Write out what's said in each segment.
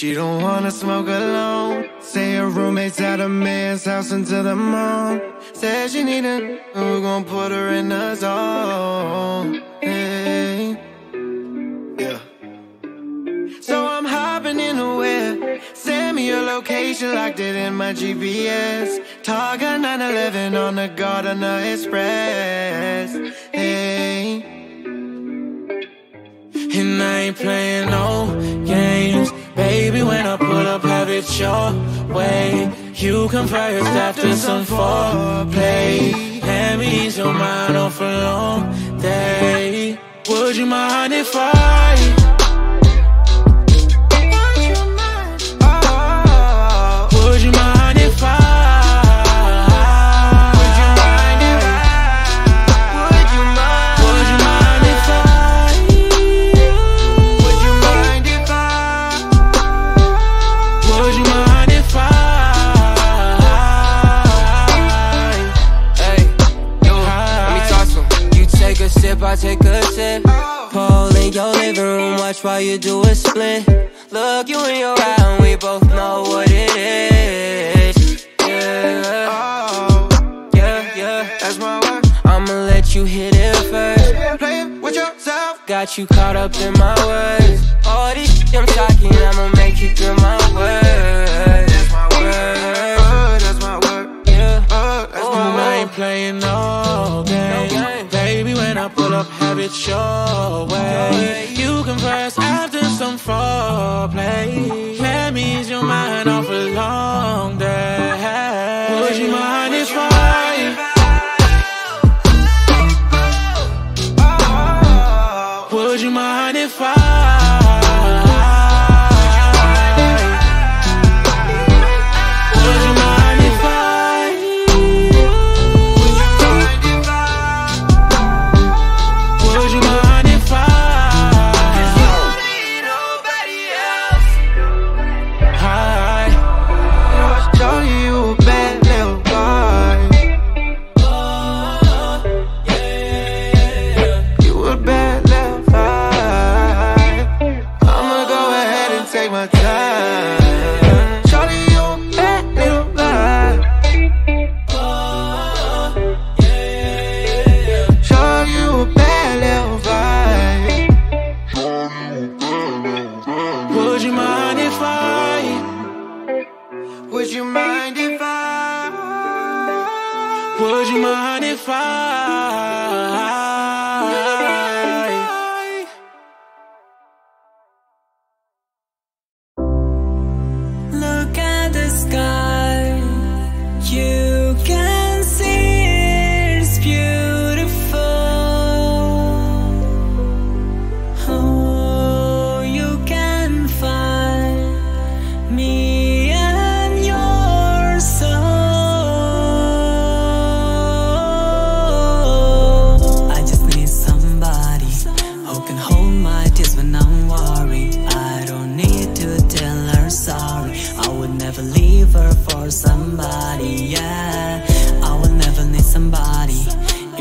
she don't wanna smoke alone. Say her roommate's at a man's house until the moon. says she need a who gon' put her in the zone. Hey. Yeah. So I'm hopping in the whip. Send me your location, locked it in my GPS. Targa 911 on the Gardiner Express. Hey. And I ain't playing no games. Baby, when I pull up, have it your way. You come first after some foreplay. That means your mind off a long day. Would you mind if I? Watch while you do a split. Look you in your eye, and we both know what it is. Yeah, Oh, yeah, yeah. that's my word. I'ma let you hit it first. Play it with yourself. Got you caught up in my words. All this shit I'm talking, I'ma make you feel my words. Day. Would you mind Look at the sky.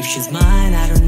She's mine, I don't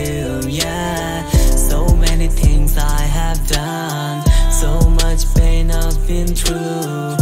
you, yeah. So many things I have done. So much pain I've been through.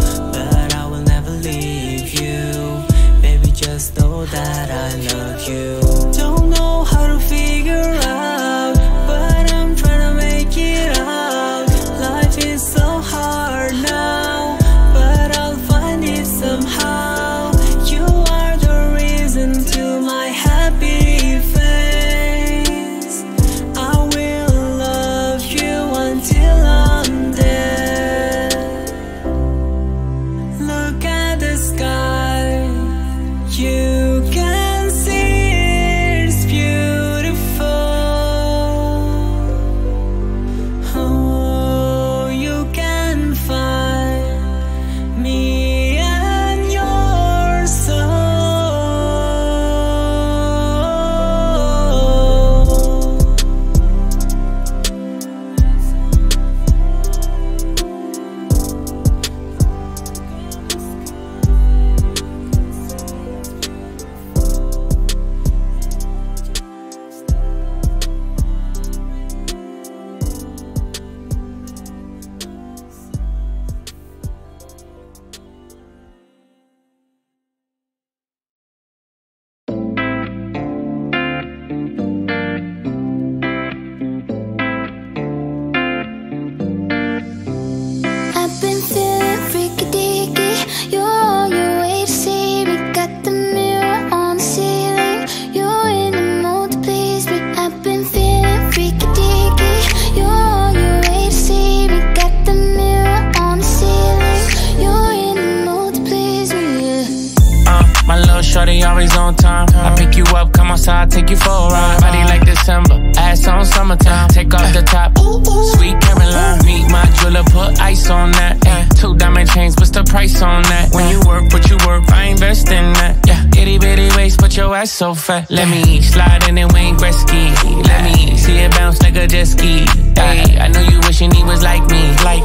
On time. I pick you up, come outside, take you for a ride. Body like December, ass on summertime. Take off the top, sweet Caroline. Meet my jeweler, put ice on that. Two diamond chains, what's the price on that? When you work, what you work, I invest in that. Yeah, itty bitty waist, but your ass so fat. Let me slide in and Wayne Gretzky. Let me see it bounce like a jet ski. Hey, I know you wishing he was like me. Like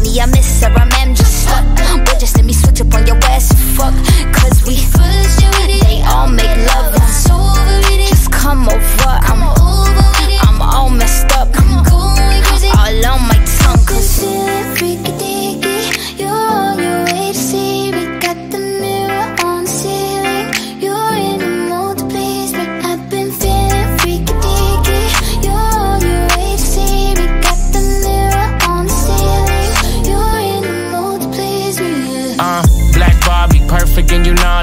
me I miss or a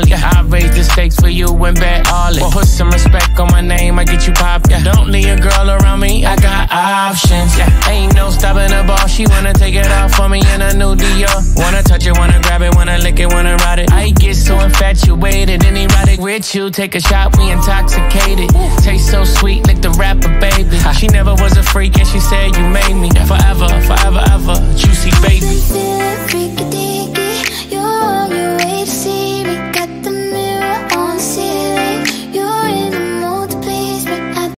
Yeah, I raise the stakes for you and bet all it. Well, put some respect on my name, I get you poppin'. Yeah, don't need a girl around me, I got options. Yeah, ain't no stopping the ball. She wanna take it off for me in a new Dior. Wanna touch it, wanna grab it, wanna lick it, wanna ride it. I get so infatuated and erotic with you. Take a shot, we intoxicated. Taste so sweet, like the rapper, baby. She never was a freak, and she said you made me forever, forever, ever. Juicy baby. You're on your way to see.